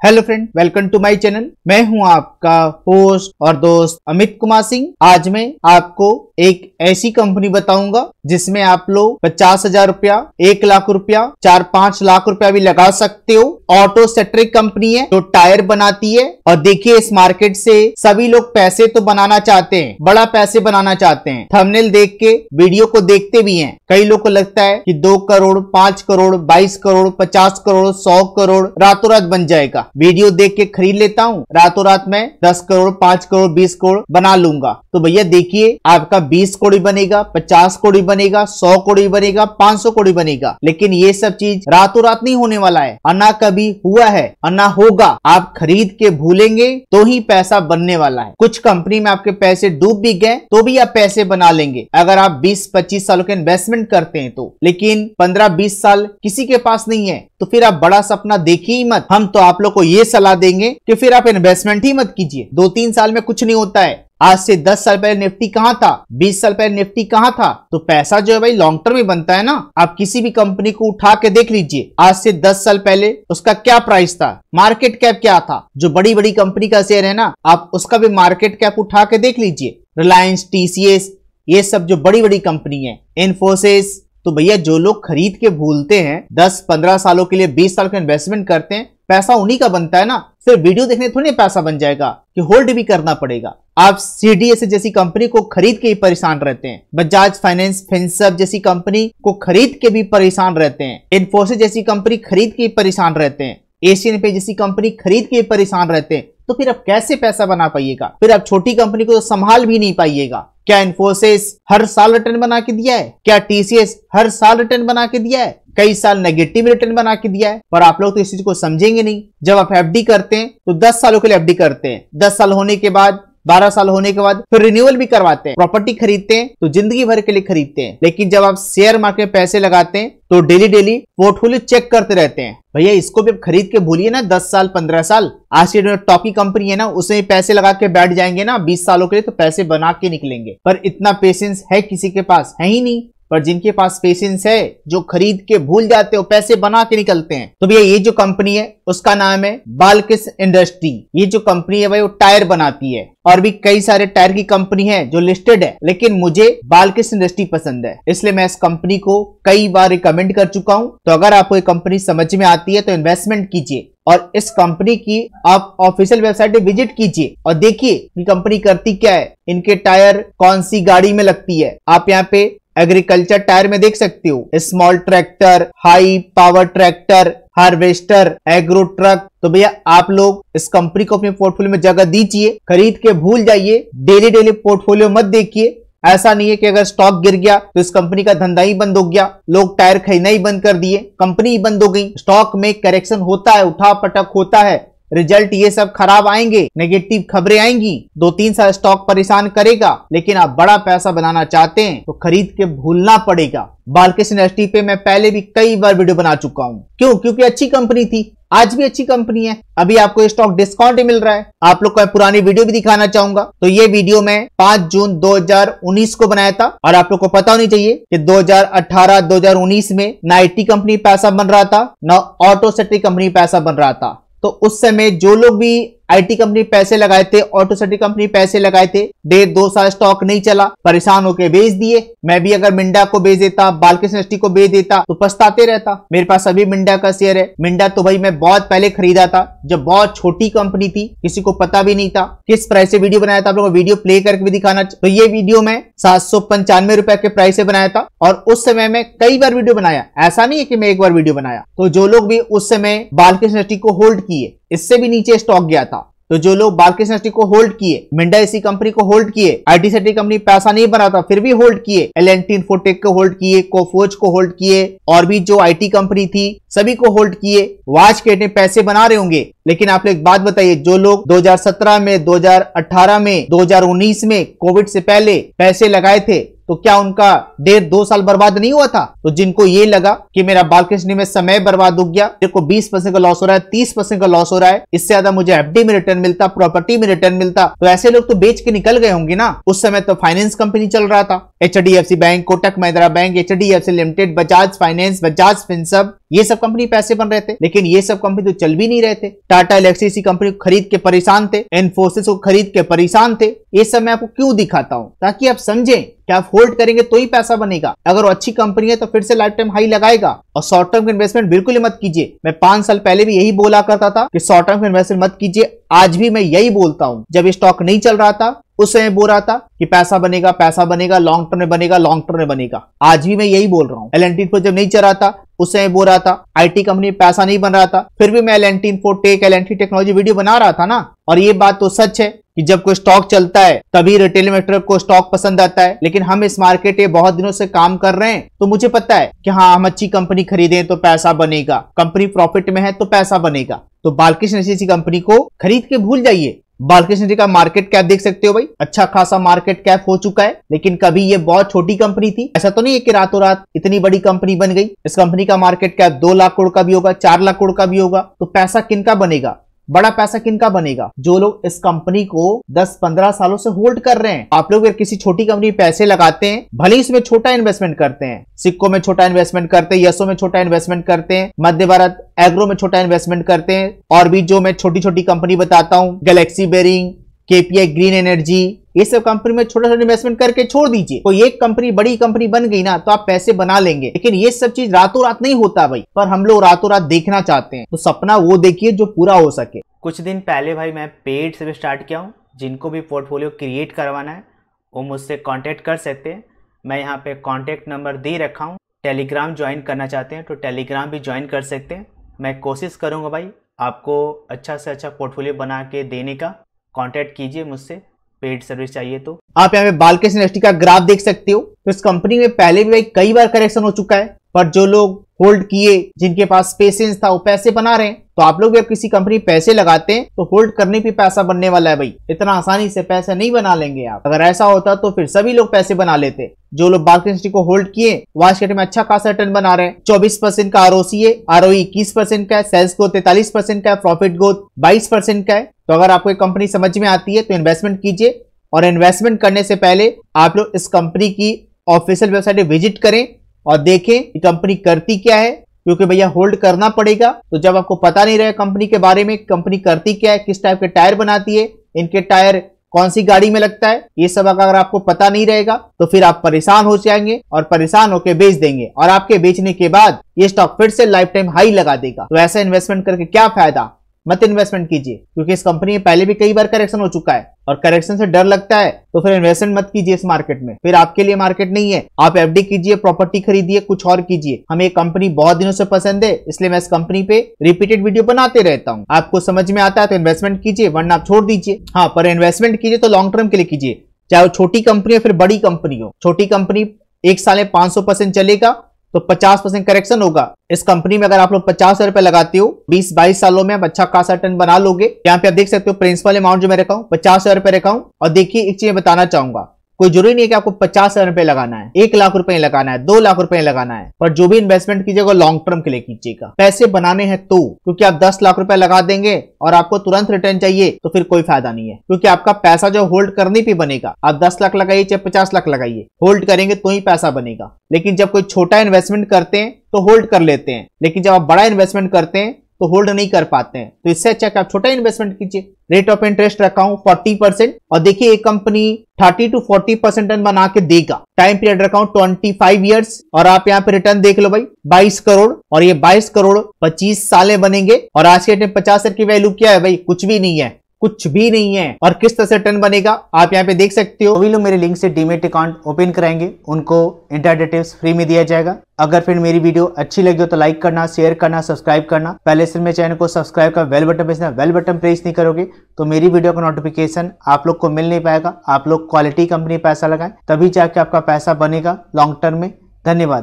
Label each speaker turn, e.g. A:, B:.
A: Hello friend welcome to my channel मैं हूँ आपका होस्ट और दोस्त अमित कुमार सिंह। आज मैं आपको एक ऐसी कंपनी बताऊँगा जिसमें आप लोग पचास हज़ार रुपया, एक लाख रुपया, चार पाँच लाख रुपया भी लगा सकते हो। ऑटो सेट्रिक कंपनी है, जो टायर बनाती है। और देखिए इस मार्केट से सभी लोग पैसे तो बनाना चाहते हैं, बड़ा पैसे बनाना चाहते हैं। थंबनेल देख के वीडियो को देखते भी हैं। कई लोग को लगता है कि दो करोड़, पाँच करोड़, बाईस करोड़, पचास करोड़, सौ करोड़ रातों रात बन जाएगा। वीडियो देख के खरीद लेता हूँ रातों रात में दस करोड़, पाँच करोड़, बीस करोड़ बना लूँगा। तो भैया देखिए, आपका बीस करोड़ बनेगा, पचास करोड़ बनेगा, सौ करोड़ बनेगा, पाँच सौ करोड़ बनेगा। लेकिन ये सब चीज़ रातों रात नहीं होने वाला है अन्ना कभी हुआ है अन्ना होगा। आप खरीद के भूलेंगे तो ही पैसा बनने वाला है। कुछ कंपनी में आपके पैसे डूब भी गए तो भी आप पैसे बना लेंगे। अगर आप बीस, पच्चीस सालों के इन्वेस्टमेंट करते हैं तो। लेकिन पंद्रह, बीस साल किसी के पास नहीं है। तो फिर आप बड़ा सपना देखिए ही मत। हम तो आप लोग को ये सलाह देंगे कि फिर आप इन्वेस्टमेंट ही मत कीजिए। दो तीन साल में कुछ नहीं होता है। आज से 10 साल पहले निफ्टी कहाँ था? 20 साल पहले निफ्टी कहाँ था? तो पैसा जो है भाई लॉन्ग टर्म में बनता है ना। आप किसी भी कंपनी को उठा के देख लीजिए। आज से 10 साल पहले उसका क्या प्राइस था? मार्केट कैप क्या था? जो बड़ी बड़ी कंपनी का शेयर है ना, आप उसका भी मार्केट कैप उठा के देख लीजिए। रिलायंस टीसीएस ये सब जो बड़ी बड़ी कंपनी है इन्फोसिस तो भैया, जो लोग खरीद के भूलते हैं दस पंद्रह सालों के लिए, बीस साल का इन्वेस्टमेंट करते हैं, पैसा उन्हीं का बनता है ना? सिर्फ़ वीडियो देखने थोड़ी पैसा बन जाएगा, कि होल्ड भी करना पड़ेगा। आप सीडीएस जैसी कंपनी को खरीद के ही परेशान रहते हैं। बजाज फाइनेंस फिनसब जैसी कंपनी को खरीद के भी परेशान रहते हैं। इन्फोसिस जैसी कंपनी खरीद के ही परेशान रहते हैं। एशियन पे जैसी कंपनी खरीद के परेशान रहते हैं। तो फिर आप कैसे पैसा बना पाइएगा? फिर आप छोटी कंपनी को तो संभाल भी नहीं पाइएगा। क्या इन्फोसिस हर साल रिटर्न बना के दिया है? क्या टीसीएस हर साल रिटर्न बना के दिया है? कई साल नेगेटिव रिटर्न बना के दिया है। पर आप लोग तो इस चीज़ को समझेंगे नहीं। जब आप एफडी करते हैं तो 10 सालों के लिए एफडी करते हैं। 10 साल होने के बाद बारह साल होने के बाद फिर रिन्यूअल भी करवाते हैं प्रॉपर्टी खरीदते हैं तो ज़िंदगी भर के लिए खरीदते हैं। लेकिन जब आप शेयर मार्केट में पैसे लगाते हैं तो डेली डेली पोर्टफोलियो चेक करते रहते हैं। भैया, इसको भी खरीद के भूलिए ना, दस साल, पंद्रह साल। आज की टॉप की कंपनी है ना, उसमें पैसे लगा के बैठ जाएँगे ना, बीस सालों के लिए तो पैसे बना के निकलेंगे। पर इतना पेशेंस है किसी के पास? है ही नहीं। पर जिनके पास पेशेंस है, जो खरीद के भूल जाते हो पैसे बना के निकलते हैं। तो भैया, ये जो कंपनी है, उसका नाम है बालकिस इंडस्ट्री ये जो कंपनी है, भाई, वो टायर बनाती है। और भी कई सारे टायर की कंपनी है जो लिस्टेड है, लेकिन मुझे बालकिस इंडस्ट्री पसंद है। इसलिए मैं इस कंपनी को कई बार रिकमेंड कर चुका हूँ। तो अगर आपको ये कंपनी समझ में आती है तो इन्वेस्टमेंट कीजिए। और इस कंपनी की आप ऑफिशियल वेबसाइट पे विज़िट कीजिए और देखिए कि कंपनी करती क्या है। इनके टायर कौन सी गाड़ी में लगती है। आप यहाँ पे एग्रीकल्चर टायर में देख सकती हो। Small tractor high power tractor harvester agro truck तो भैया, आप लोग इस कंपनी को अपने पोर्टफोलियो में जगह दीजिए, खरीद के भूल जाइए डेली डेली पोर्टफोलियो मत देखिए। ऐसा नहीं है कि अगर स्टॉक गिर गया तो इस कंपनी का धंधा ही बंद हो गया। लोग टायर खरीदना ही बंद कर दिए कंपनी ही बंद हो गई। स्टॉक में करेक्शन होता है उठा पटक होता है। रिज़ल्ट ये सब खराब आएँगे नेगेटिव खबरें आएँगी दो तीन साल स्टॉक परेशान करेगा, लेकिन आप बड़ा पैसा बनाना चाहते हैं तो खरीद के भूलना पड़ेगा। बालकिस इंडस्ट्री पे मैं पहले भी कई बार वीडियो बना चुका हूँ। क्यों? क्योंकि अच्छी कंपनी थी। आज भी अच्छी कंपनी है। अभी आपको स्टॉक डिस्काउंट ही मिल रहा है। आप लोग को पुरानी वीडियो भी दिखाना चाहूँगा। तो ये वीडियो मैं 5 जून 2019 को बनाया था। और आप लोग को पता होनी चाहिए कि 2018 2019 में न आईटी कंपनी पैसा बन रहा था, न ऑटो सेक्टर कंपनी पैसा बन रहा था। तो उस समय जो लोग भी आईटी कंपनी पैसे लगाए थे, ऑटो सिटी कंपनी पैसे लगाए थे। डेढ़ दो साल स्टॉक नहीं चला, परेशान होकर बेच दिए। मैं भी अगर मिंडा को बेच देता बालकिस इंडस्ट्री को बेच देता तो पछताते रहता। मेरे पास अभी मिंडा का शेयर है। मिंडा तो भाई मैं बहुत पहले खरीदा था, जब बहुत छोटी कंपनी थी, किसी को पता भी नहीं था। किस प्राइस से वीडियो बनाया था, आप लोगों को वीडियो प्ले करके भी दिखाना तो ये वीडियो मैं सात सौ पंचानवे रुपए के प्राइस से बनाया था, और उस समय में कई बार वीडियो बनाया। ऐसा नहीं है कि मैं एक बार वीडियो बनाया। तो जो लोग भी उस समय बालकिस इंडस्ट्री को होल्ड किए इससे भी नीचे स्टॉक गया था। तो जो लोग बालकृष्ण इंडस्ट्री को होल्ड किए मिंडा एसी कंपनी को होल्ड किए आईटी कंपनी पैसा नहीं बना था, फिर भी होल्ड किए। एल एन टी को होल्ड किए कोफोज को होल्ड किए, और भी जो आईटी कंपनी थी, सभी को होल्ड किए। वाच के पैसे बना रहे होंगे, लेकिन आप लोग एक बात बताइए, जो लोग 2017 में 2018 में 2019 में कोविड से पहले पैसे लगाए थे तो क्या उनका डेढ़ दो साल बर्बाद नहीं हुआ था? तो जिनको ये लगा कि मेरा बालकृष्ण में समय बर्बाद हो गया, मेरे को बीस परसेंट का लॉस हो रहा है, तीस परसेंट का लॉस हो रहा है, इससे ज़्यादा मुझे एफडी में रिटर्न मिलता प्रॉपर्टी में रिटर्न मिलता। तो ऐसे लोग तो बेच के निकल गए होंगे ना। उस समय तो फाइनेंस कंपनी चल रहा था। HDFC bank Kotak Mahindra bank HDFC limited Bajaj finance Bajaj finserv ये सब कंपनी पैसे बन रहे थे, लेकिन ये सब कंपनी तो चल भी नहीं रहे थे। टाटा इलेक्ट्रिसिटी कंपनी को खरीद के परेशान थे इन्फोसिस को खरीद के परेशान थे। ये सब मैं आपको क्यों दिखाता हूँ? ताकि आप समझें कि आप होल्ड करेंगे तो ही पैसा बनेगा। अगर वो अच्छी कंपनी है तो फिर से लाइफ टाइम हाई लगाएगा। और शॉर्ट टर्म इन्वेस्टमेंट बिल्कुल ही मत कीजिए। मैं पाँच साल पहले भी यही बोला करता था कि शॉर्ट टर्म इन्वेस्टमेंट मत कीजिए। आज भी मैं यही बोलता हूँ। जब स्टॉक नहीं चल रहा था उस समय बोल रहा था कि पैसा बनेगा पैसा बनेगा लॉन्ग टर्म में बनेगा लॉन्ग टर्म में बनेगा। आज भी मैं यही बोल रहा हूँ। एल पर जब नहीं चल था उस समय बोल रहा था आईटी कंपनी पैसा नहीं बन रहा था। फिर भी मैं L N T tech L N T technology video बना रहा था ना? और ये बात तो सच है कि जब कोई स्टॉक चलता है, तभी रिटेल इन्वेस्टर को स्टॉक पसंद आता है। लेकिन हम इस मार्केट में बहुत दिनों से काम कर रहे हैं तो मुझे पता है कि हाँ हम अच्छी कंपनी खरीदें तो पैसा बनेगा। कंपनी प्रॉफिट में है तो पैसा बनेगा। तो बालकृष्ण ऐसी कंपनी को खरीद के भूल जाइए। बालकृष्ण जी का मार्केट कैप देख सकते हो भाई। अच्छा खासा मार्केट कैप हो चुका है, लेकिन कभी ये बहुत छोटी कंपनी थी। ऐसा तो नहीं है कि रातों रात इतनी बड़ी कंपनी बन गई। इस कंपनी का मार्केट कैप दो लाख करोड़ का भी होगा, चार लाख करोड़ का भी होगा। तो पैसा किनका बनेगा? बड़ा पैसा किनका बनेगा? जो लोग इस कंपनी को 10-15 सालों से होल्ड कर रहे हैं। आप लोग अगर किसी छोटी कंपनी में पैसे लगाते हैं, भले इसमें छोटा इन्वेस्टमेंट करते हैं। सिक्कों में छोटा इन्वेस्टमेंट करते हैं यसो में छोटा इन्वेस्टमेंट करते हैं, मध्य भारत एग्रो में छोटा इन्वेस्टमेंट करते हैं, और भी जो मैं छोटी छोटी कंपनी बताता हूँ galaxy bearing KPI, green energy, ये सब कंपनी में छोटा छोटा इन्वेस्टमेंट करके छोड़ दीजिए। तो एक कंपनी बड़ी कंपनी बन गई ना तो आप पैसे बना लेंगे। लेकिन ये सब चीज़ रातों रात नहीं होता भाई। पर हम लोग रातों रात देखना चाहते हैं। तो सपना वो देखिए जो पूरा हो सके।
B: कुछ दिन पहले भाई मैं पेड से भी स्टार्ट किया हूँ। जिनको भी पोर्टफोलियो क्रिएट करवाना है, वो मुझसे कॉन्टेक्ट कर सकते हैं। मैं यहाँ पे कॉन्टेक्ट नंबर दे रखा हूँ। टेलीग्राम ज्वाइन करना चाहते हैं तो टेलीग्राम भी ज्वाइन कर सकते हैं। मैं कोशिश करूँगा भाई आपको अच्छा से अच्छा पोर्टफोलियो बना के देने का। कांटेक्ट कीजिए मुझसे पेड सर्विस चाहिए तो।
A: आप यहाँ पे बालकृष्ण इंडस्ट्री का ग्राफ देख सकते हो। तो इस कंपनी में पहले भी भाई कई बार करेक्शन हो चुका है। पर जो लोग होल्ड किए, जिनके पास पेशेंस था, वो पैसे बना रहे हैं। तो आप लोग भी अब किसी कंपनी पैसे लगाते हैं तो होल्ड करने पे पैसा बनने वाला है भाई। इतना आसानी से पैसे नहीं बना लेंगे आप। अगर ऐसा होता तो फिर सभी लोग पैसे बना लेते। जो लोग बाल्क इंडस्ट्री को होल्ड किए वाश में अच्छा खासा रिटर्न बना रहे हैं। चौबीस परसेंट का आर है आर इक्कीस परसेंट का है सेल्स ग्रोथ तैतालीस परसेंट का है प्रॉफिट ग्रोथ बाईस परसेंट का है। तो अगर आपको कंपनी समझ में आती है तो इन्वेस्टमेंट कीजिए। और इन्वेस्टमेंट करने से पहले आप लोग इस कंपनी की ऑफिशियल वेबसाइट विज़िट करें। और देखें कि कंपनी करती क्या है, क्योंकि भैया होल्ड करना पड़ेगा। तो जब आपको पता नहीं रहे कंपनी के बारे में कंपनी करती क्या है, किस टाइप के टायर बनाती है, इनके टायर कौन सी गाड़ी में लगता है, ये सब अगर आपको पता नहीं रहेगा तो फिर आप परेशान हो जाएँगे और परेशान होकर बेच देंगे। और आपके बेचने के बाद ये स्टॉक फिर से लाइफ टाइम हाई लगा देगा। तो ऐसा इन्वेस्टमेंट करके क्या फ़ायदा? मत इन्वेस्टमेंट कीजिए, क्योंकि इस कंपनी में पहले भी कई बार करेक्शन हो चुका है। और करेक्शन से डर लगता है तो फिर इन्वेस्टमेंट मत कीजिए इस मार्केट में। फिर आपके लिए मार्केट नहीं है। आप एफडी कीजिए प्रॉपर्टी खरीदिए, कुछ और कीजिए। हमें एक कंपनी बहुत दिनों से पसंद है, इसलिए मैं इस कंपनी पे रिपीटेड वीडियो बनाते रहता हूँ। आपको समझ में आता है तो इन्वेस्टमेंट कीजिए, वरना आप छोड़ दीजिए। हाँ पर इन्वेस्टमेंट कीजिए तो लॉन्ग टर्म के लिए कीजिए। चाहे वो छोटी कंपनी हो, फिर बड़ी कंपनी हो। छोटी कंपनी एक साल में पाँच परसेंट चलेगा तो 50 परसेंट करेक्शन होगा। इस कंपनी में अगर आप लोग पचास हज़ार रुपए लगाते हो 20-22 सालों में आप अच्छा खासा रिटर्न बना लोगे। यहाँ पे आप देख सकते हो प्रिंसिपल अमाउंट जो मैं रखा हूँ, पचास हज़ार रुपए रखा हूँ। और देखिए एक चीज़ बताना चाहूँगा। कोई ज़रूरी नहीं है कि आपको पचास हज़ार रुपए लगाना है, एक लाख रुपए लगाना है, दो लाख रुपए लगाना है, पर जो भी इन्वेस्टमेंट कीजिएगा लॉन्ग टर्म के लिए कीजिएगा। पैसे बनाने हैं तो क्योंकि आप दस लाख रुपए लगा देंगे और आपको तुरंत रिटर्न चाहिए तो फिर कोई फ़ायदा नहीं है। क्योंकि आपका पैसा जो होल्ड करने पे बनेगा, आप दस लाख लगाइए चाहे पचास लाख लगाइए होल्ड करेंगे तो ही पैसा बनेगा। लेकिन जब कोई छोटा इन्वेस्टमेंट करते हैं तो होल्ड कर लेते हैं। लेकिन जब आप बड़ा इन्वेस्टमेंट करते हैं तो होल्ड नहीं कर पाते हैं। तो इससे अच्छा आप छोटा इन्वेस्टमेंट कीजिए। रेट ऑफ़ इंटरेस्ट रखा हूँ फोर्टी परसेंट और देखिए एक company thirty two forty percent run बना के देगा। टाइम पीरियड रखा हूँ फाइव ईयर्स और आप यहाँ पे रिटर्न देख लो भाई, बाईस करोड़ और ये बाईस करोड़ पच्चीस साले बनेंगे और आज के डेट में पचास की वैल्यू क्या है भाई? कुछ भी नहीं है। कुछ भी नहीं है। और किस तरह से टर्न बनेगा, आप यहाँ पे देख सकते हो।
B: वही लोग मेरे लिंक से डीमेट अकाउंट ओपन कराएँगे। उनको इंटर डिटेल्स फ्री में दिया जाएगा। अगर फिर मेरी वीडियो अच्छी लगी हो तो लाइक करना शेयर करना सब्सक्राइब करना। पहले से मेरे चैनल को सब्सक्राइब कर bell button press bell button press नहीं करोगे तो मेरी वीडियो का नोटिफिकेशन आप लोग को मिल नहीं पाएगा। आप लोग क्वालिटी कंपनी पैसा लगाए, तभी जाके आपका पैसा बनेगा लॉन्ग टर्म में। धन्यवाद।